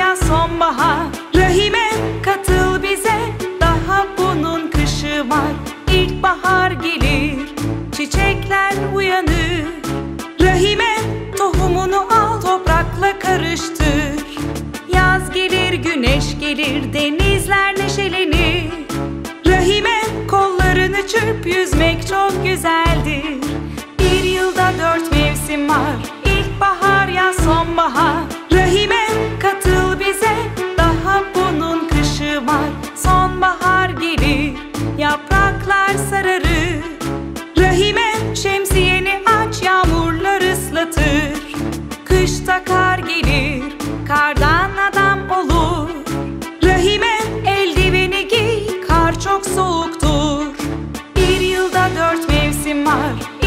ya sonbahar. Rahime katıl bize. Daha bunun kışı var. İlkbahar gelir çiçekler uyanır. Rahime tohumunu al toprakla karıştır. Yaz gelir güneş gelir denizler neşelenir. Rahime kollarını çırp yüzmek çok güzeldir. Bir yılda dört mevsim var. İlkbahar ya sonbahar Rahime katıl bize. Daha bunun kışı var. Sonbahar gelir. Yapraklar sararır. Rahime şemsiyeni aç yağmurlar ıslatır. Kışta kar gelir kardan adam olur. Rahime eldiveni giy kar çok soğuktur. Bir yılda dört mevsim var